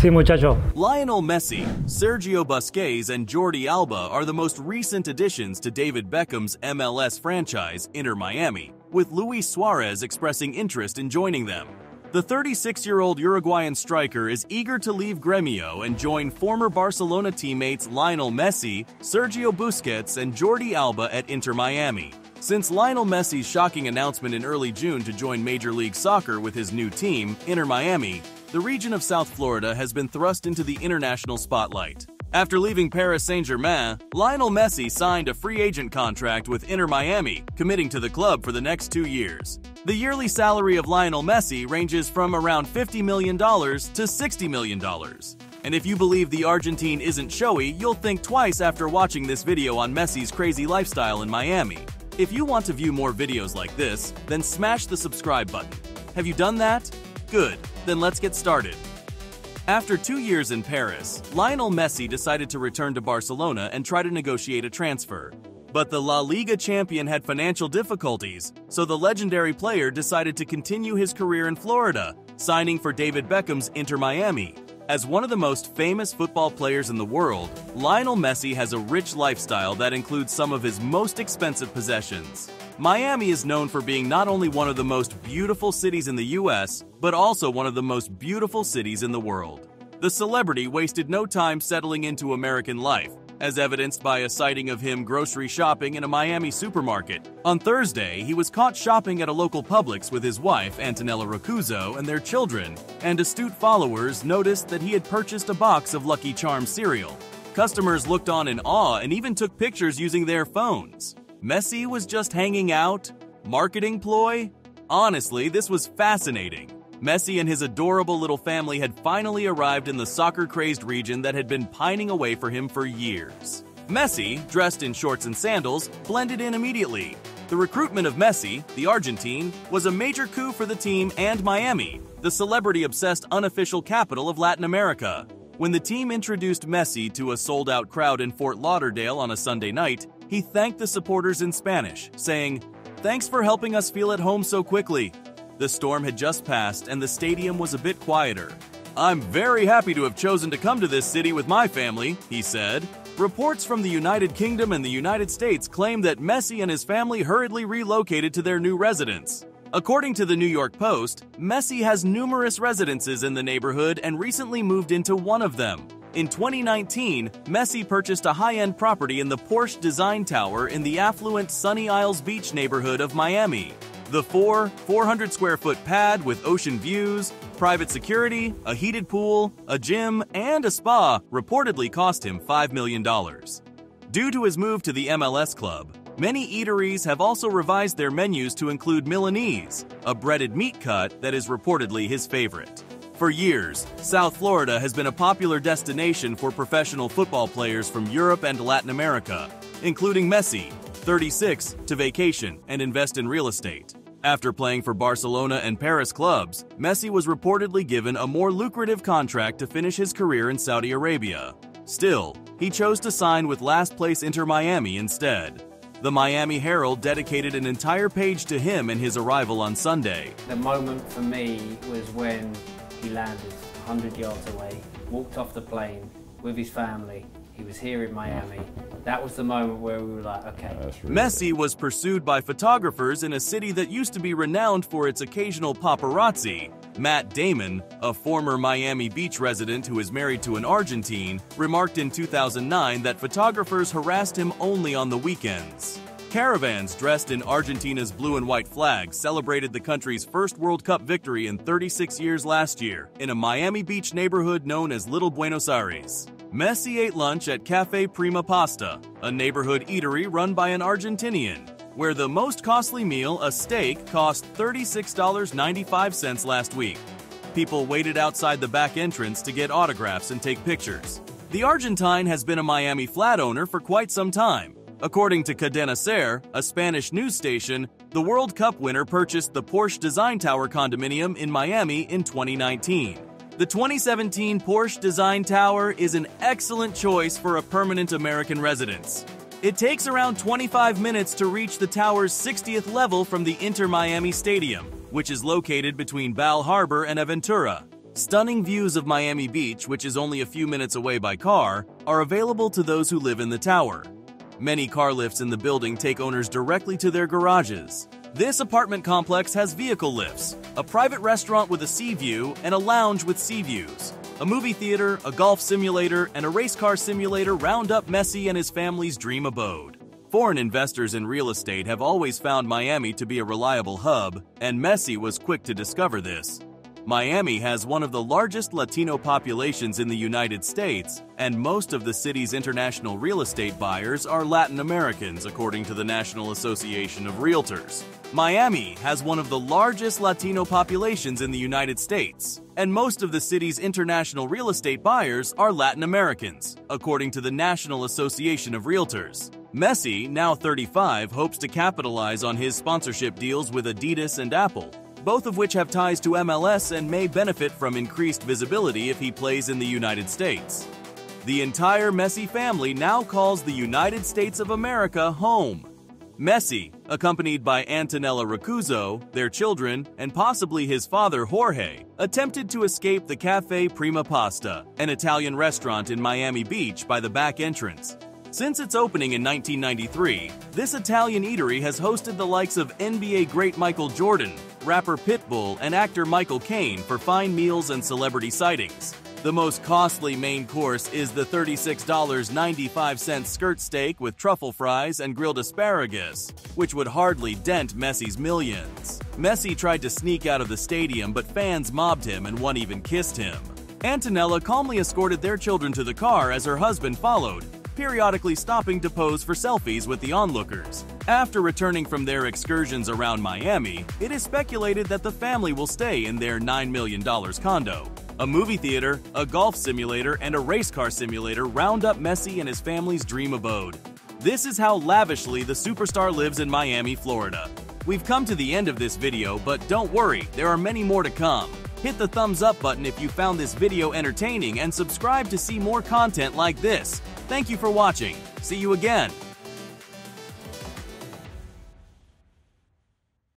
Sí, muchacho. Lionel Messi, Sergio Busquets, and Jordi Alba are the most recent additions to David Beckham's MLS franchise, Inter Miami, with Luis Suarez expressing interest in joining them. The 36-year-old Uruguayan striker is eager to leave Gremio and join former Barcelona teammates Lionel Messi, Sergio Busquets, and Jordi Alba at Inter Miami. Since Lionel Messi's shocking announcement in early June to join Major League Soccer with his new team, Inter Miami, the region of South Florida has been thrust into the international spotlight. After leaving Paris Saint-Germain, Lionel Messi signed a free agent contract with Inter Miami, committing to the club for the next two years. The yearly salary of Lionel Messi ranges from around $50 million to $60 million. And if you believe the Argentine isn't showy, you'll think twice after watching this video on Messi's crazy lifestyle in Miami. If you want to view more videos like this, then smash the subscribe button. Have you done that? Good, then let's get started. After two years in Paris, Lionel Messi decided to return to Barcelona and try to negotiate a transfer. But the La Liga champion had financial difficulties, so the legendary player decided to continue his career in Florida, signing for David Beckham's Inter Miami, as one of the most famous football players in the world, Lionel Messi has a rich lifestyle that includes some of his most expensive possessions. Miami is known for being not only one of the most beautiful cities in the US, but also one of the most beautiful cities in the world. The celebrity wasted no time settling into American life, as evidenced by a sighting of him grocery shopping in a Miami supermarket. On Thursday, he was caught shopping at a local Publix with his wife, Antonella Roccuzzo, and their children, and astute followers noticed that he had purchased a box of Lucky Charms cereal. Customers looked on in awe and even took pictures using their phones. Messi was just hanging out? Marketing ploy? Honestly, this was fascinating. Messi and his adorable little family had finally arrived in the soccer-crazed region that had been pining away for him for years. Messi, dressed in shorts and sandals, blended in immediately. The recruitment of Messi, the Argentine, was a major coup for the team and Miami, the celebrity-obsessed unofficial capital of Latin America. When the team introduced Messi to a sold-out crowd in Fort Lauderdale on a Sunday night, he thanked the supporters in Spanish, saying, Thanks for helping us feel at home so quickly. The storm had just passed and the stadium was a bit quieter. I'm very happy to have chosen to come to this city with my family, he said. Reports from the United Kingdom and the United States claim that Messi and his family hurriedly relocated to their new residence. According to the New York Post, Messi has numerous residences in the neighborhood and recently moved into one of them. In 2019, Messi purchased a high-end property in the Porsche Design Tower in the affluent Sunny Isles Beach neighborhood of Miami. The four 400 square foot pad with ocean views, private security, a heated pool, a gym, and a spa reportedly cost him $5 million. Due to his move to the MLS club, many eateries have also revised their menus to include Milanese, a breaded meat cut that is reportedly his favorite. For years, South Florida has been a popular destination for professional football players from Europe and Latin America, including Messi, 36, to vacation and invest in real estate. After playing for Barcelona and Paris clubs, Messi was reportedly given a more lucrative contract to finish his career in Saudi Arabia. Still, he chose to sign with last place Inter Miami instead. The Miami Herald dedicated an entire page to him and his arrival on Sunday. The moment for me was when he landed 100 yards away, walked off the plane with his family, he was here in Miami. That was the moment where we were like, okay. Really Messi was pursued by photographers in a city that used to be renowned for its occasional paparazzi. Matt Damon, a former Miami Beach resident who is married to an Argentine, remarked in 2009 that photographers harassed him only on the weekends. Caravans dressed in Argentina's blue and white flag celebrated the country's first World Cup victory in 36 years last year in a Miami Beach neighborhood known as Little Buenos Aires. Messi ate lunch at Cafe Prima Pasta, a neighborhood eatery run by an Argentinian, where the most costly meal, a steak, cost $36.95 last week. People waited outside the back entrance to get autographs and take pictures. The Argentine has been a Miami flat owner for quite some time. According to Cadena Ser, a Spanish news station, the World Cup winner purchased the Porsche Design Tower condominium in Miami in 2019. The 2017 Porsche Design Tower is an excellent choice for a permanent American residence. It takes around 25 minutes to reach the tower's 60th level from the Inter Miami Stadium, which is located between Bal Harbour and Aventura. Stunning views of Miami Beach, which is only a few minutes away by car, are available to those who live in the tower. Many car lifts in the building take owners directly to their garages. This apartment complex has vehicle lifts, a private restaurant with a sea view, and a lounge with sea views. A movie theater, a golf simulator, and a race car simulator round up Messi and his family's dream abode. Foreign investors in real estate have always found Miami to be a reliable hub, and Messi was quick to discover this. Miami has one of the largest Latino populations in the United States, and most of the city's international real estate buyers are Latin Americans, according to the National Association of Realtors. Miami has one of the largest Latino populations in the United States, and most of the city's international real estate buyers are Latin Americans, according to the National Association of Realtors. Messi, now 35, hopes to capitalize on his sponsorship deals with Adidas and Apple, both of which have ties to MLS and may benefit from increased visibility if he plays in the United States. The entire Messi family now calls the United States of America home. Messi, accompanied by Antonella Roccuzzo, their children, and possibly his father Jorge, attempted to escape the Cafe Prima Pasta, an Italian restaurant in Miami Beach by the back entrance. Since its opening in 1993, this Italian eatery has hosted the likes of NBA great Michael Jordan, rapper Pitbull, and actor Michael Caine for fine meals and celebrity sightings. The most costly main course is the $36.95 skirt steak with truffle fries and grilled asparagus, which would hardly dent Messi's millions. Messi tried to sneak out of the stadium, but fans mobbed him and one even kissed him. Antonella calmly escorted their children to the car as her husband followed, periodically stopping to pose for selfies with the onlookers. After returning from their excursions around Miami, it is speculated that the family will stay in their $9 million condo. A movie theater, a golf simulator, and a race car simulator round up Messi and his family's dream abode. This is how lavishly the superstar lives in Miami, Florida. We've come to the end of this video, but don't worry, there are many more to come. Hit the thumbs up button if you found this video entertaining and subscribe to see more content like this. Thank you for watching. See you again.